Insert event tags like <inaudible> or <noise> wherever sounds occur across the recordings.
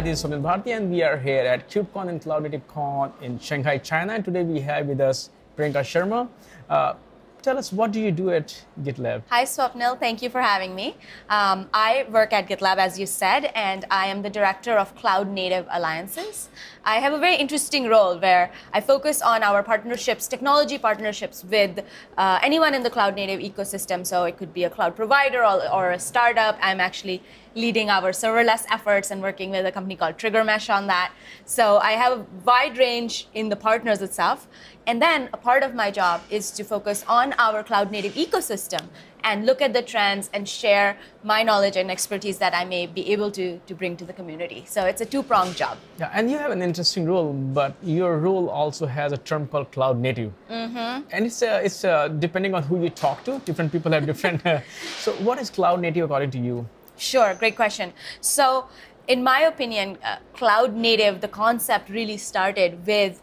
Hi, this is Swapnil Bharti, and we are here at KubeCon and CloudNativeCon in Shanghai, China. And today we have with us Priyanka Sharma. Uh, tell us, what do you do at GitLab? Hi, Swapnil. Thank you for having me. Um, I work at GitLab, as you said, and I am the director of Cloud Native Alliances. I have a very interesting role where I focus on our partnerships, technology partnerships with uh, anyone in the cloud native ecosystem. So it could be a cloud provider or, or a startup. I'm actually leading our serverless efforts and working with a company called TriggerMesh on that. So I have a wide range in the partners itself. And then a part of my job is to focus on our cloud native ecosystem and look at the trends and share my knowledge and expertise that I may be able to, to bring to the community. So it's a two pronged job. Yeah, and you have an interesting role, but your role also has a term called cloud native. Mm-hmm. And it's, uh, it's uh, depending on who you talk to, different people have different. <laughs> Uh, so, what is cloud native according to you? Sure, great question. So, in my opinion, uh, cloud native, the concept really started with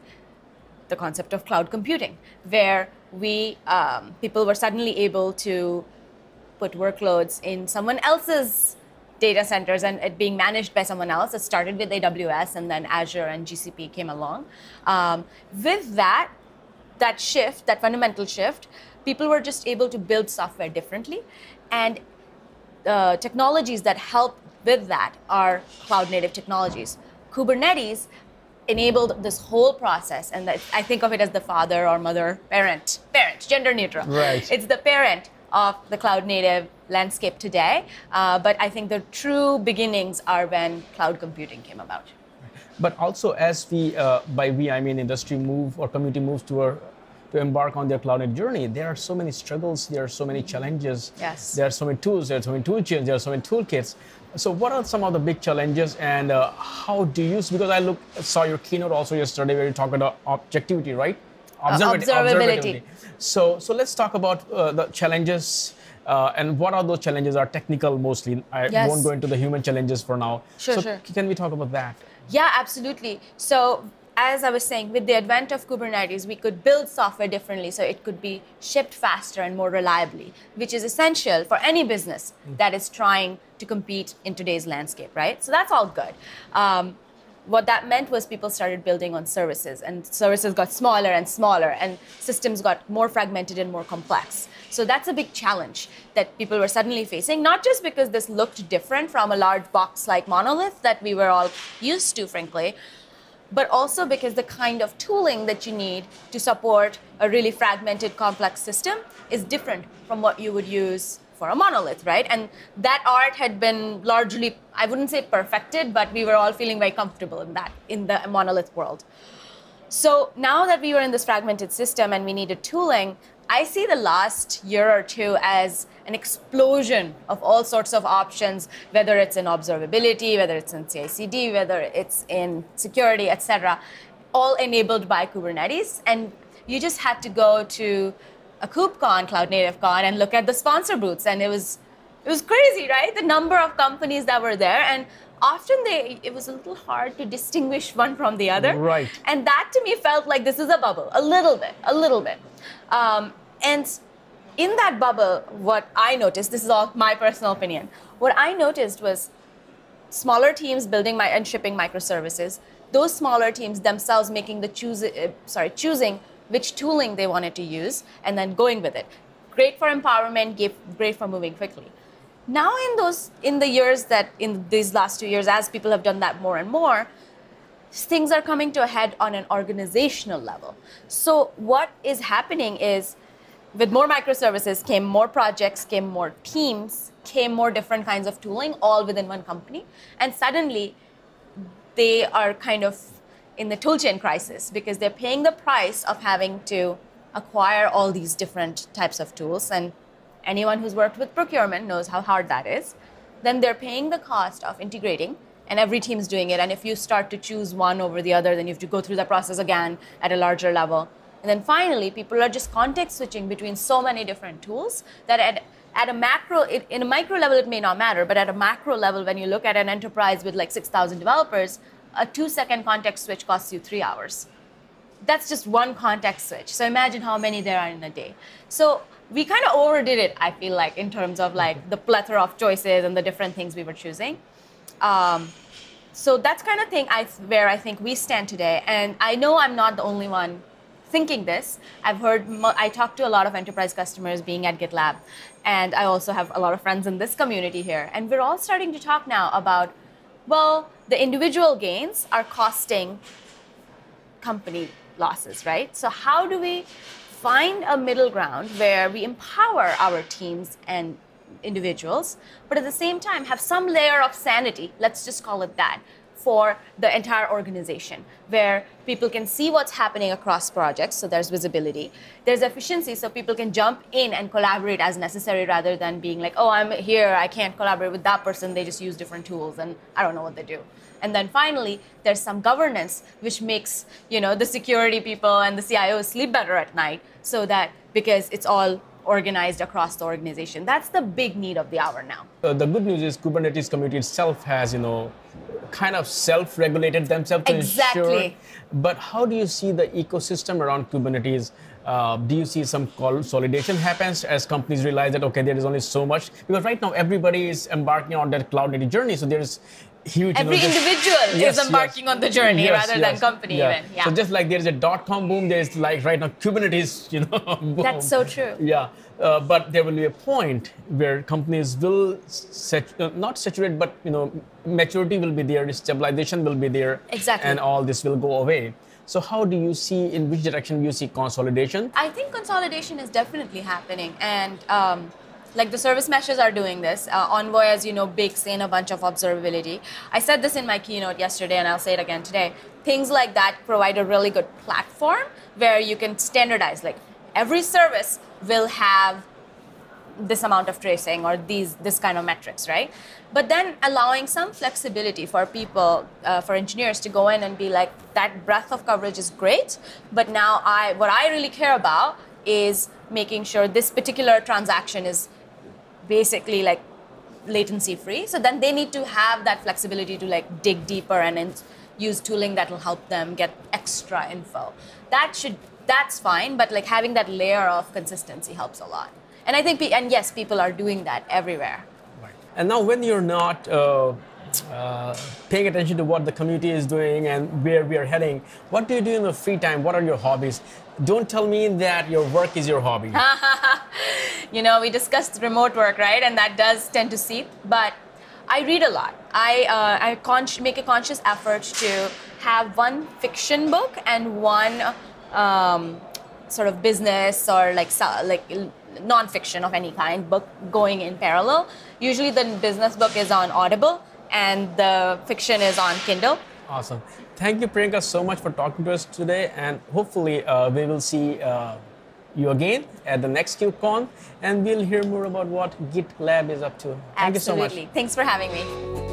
the concept of cloud computing, where we um, people were suddenly able to put workloads in someone else's data centers and it being managed by someone else. It started with AWS and then Azure and GCP came along. Um, with that, that shift, that fundamental shift, people were just able to build software differently. And uh, technologies that help with that are cloud native technologies. Kubernetes enabled this whole process, and I think of it as the father or mother, parent, parent, gender neutral. Right. It's the parent of the cloud native landscape today. Uh, but I think the true beginnings are when cloud computing came about. But also, as we, uh, by we, I mean industry move or community moves toward to embark on their cloud journey, there are so many struggles, there are so many challenges, yes. there are so many tools, there are so many tool chains, there are so many toolkits. So, what are some of the big challenges, and uh, how do you? Because I look saw your keynote also yesterday where you talked about objectivity, right? Observability. Uh, observability. So, so let's talk about uh, the challenges. Uh, and what are those challenges are technical mostly i yes. won't go into the human challenges for now sure, so sure. can we talk about that yeah absolutely so as I was saying, with the advent of Kubernetes, we could build software differently so it could be shipped faster and more reliably, which is essential for any business that is trying to compete in today's landscape, right? So that's all good. Um, what that meant was people started building on services, and services got smaller and smaller, and systems got more fragmented and more complex. So that's a big challenge that people were suddenly facing, not just because this looked different from a large box like monolith that we were all used to, frankly, but also because the kind of tooling that you need to support a really fragmented, complex system is different from what you would use for a monolith, right? And that art had been largely, I wouldn't say perfected, but we were all feeling very comfortable in that, in the monolith world. So now that we were in this fragmented system and we needed tooling, I see the last year or two as an explosion of all sorts of options, whether it's in observability, whether it's in CI/CD, whether it's in security, etc., all enabled by Kubernetes. And you just had to go to a KubeCon, CloudNativeCon, and look at the sponsor booths, and it was it was crazy, right? The number of companies that were there, and often they it was a little hard to distinguish one from the other. Right. And that to me felt like this is a bubble, a little bit, a little bit. Um, and in that bubble, what I noticed, this is all my personal opinion, what I noticed was smaller teams building my, and shipping microservices, those smaller teams themselves making the choose, uh, sorry, choosing which tooling they wanted to use and then going with it. Great for empowerment, great for moving quickly. Now in those in the years that in these last two years, as people have done that more and more, things are coming to a head on an organizational level. So what is happening is with more microservices came more projects, came more teams, came more different kinds of tooling, all within one company. And suddenly, they are kind of in the toolchain crisis because they're paying the price of having to acquire all these different types of tools. And anyone who's worked with procurement knows how hard that is. Then they're paying the cost of integrating, and every team's doing it. And if you start to choose one over the other, then you have to go through that process again at a larger level. And then finally, people are just context switching between so many different tools that at, at a macro, it, in a micro level, it may not matter, but at a macro level, when you look at an enterprise with like 6,000 developers, a two second context switch costs you three hours. That's just one context switch. So imagine how many there are in a day. So we kind of overdid it, I feel like, in terms of like the plethora of choices and the different things we were choosing. Um, so that's kind of thing I, where I think we stand today. And I know I'm not the only one thinking this. I've heard, I talk to a lot of enterprise customers being at GitLab, and I also have a lot of friends in this community here. And we're all starting to talk now about, well, the individual gains are costing company losses, right? So, how do we find a middle ground where we empower our teams and individuals, but at the same time have some layer of sanity, let's just call it that, for the entire organization, where people can see what's happening across projects, so there's visibility. There's efficiency, so people can jump in and collaborate as necessary rather than being like, oh, I'm here, I can't collaborate with that person, they just use different tools and I don't know what they do. And then finally, there's some governance, which makes you know the security people and the CIOs sleep better at night, so that because it's all organized across the organization. That's the big need of the hour now. Uh, the good news is Kubernetes community itself has, you know, kind of self-regulated themselves to exactly. ensure. But how do you see the ecosystem around Kubernetes? Uh, do you see some consolidation happens as companies realize that okay, there is only so much because right now everybody is embarking on that cloud native journey. So there's huge. Every you know, individual yes, is embarking yes. on the journey yes, rather than company yeah. even. Yeah. So just like there's a dot com boom, there's like right now Kubernetes, you know. <laughs> boom. That's so true. Yeah, uh, but there will be a point where companies will sat- uh, not saturate, but you know, maturity will be there, stabilization will be there, exactly, and all this will go away. So how do you see in which direction you see consolidation? I think consolidation is definitely happening, and. Um, like the service meshes are doing this. Uh, Envoy, as you know, bakes in a bunch of observability. I said this in my keynote yesterday, and I'll say it again today. Things like that provide a really good platform where you can standardize. Like every service will have this amount of tracing or these this kind of metrics, right? But then allowing some flexibility for people, uh, for engineers to go in and be like, that breadth of coverage is great, but now I what I really care about is making sure this particular transaction is basically like latency free. So then they need to have that flexibility to like dig deeper and use tooling that will help them get extra info. That should that's fine, but like having that layer of consistency helps a lot. And I think, and yes, people are doing that everywhere. Right. And now, when you're not uh, uh, paying attention to what the community is doing and where we are heading, what do you do in the free time? What are your hobbies? Don't tell me that your work is your hobby. <laughs> you know, we discussed remote work, right? And that does tend to seep. But I read a lot. I, uh, I make a conscious effort to have one fiction book and one um, sort of business or like like nonfiction of any kind book going in parallel. Usually, the business book is on Audible and the fiction is on Kindle. Awesome. Thank you, Priyanka, so much for talking to us today, and hopefully, uh, we will see. Uh, you again at the next KubeCon, and we'll hear more about what GitLab is up to. Thank Absolutely. you so much. Thanks for having me.